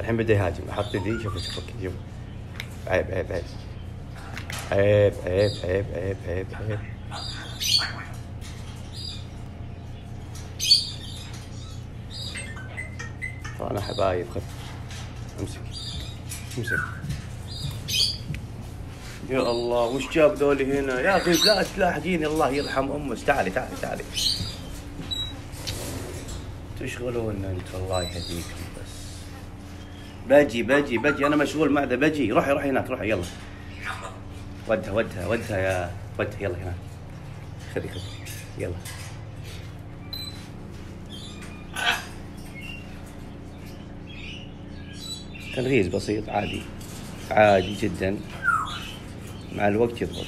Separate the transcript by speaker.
Speaker 1: الحين بدا يهاجم أحط يدي شوف شوف شوف عيب عيب عيب. عيب عيب عيب عيب عيب عيب. طبعا حبايب خذ. امسك. امسك. يا الله وش جاب ذولي هنا؟ يا أخي لا تلاحقيني الله يرحم أمك تعالي تعالي تعالي. تشغلون أنت الله يهديكم. بس بجي بجي بجي أنا مشغول مع ذا بجي روحي روحي هناك. روحي. يلا. ودها ودها ودها يا ودها. يلا هناك. خذي خذي. يلا. تنغيز بسيط. عادي. عادي جدا. مع الوقت يضبط.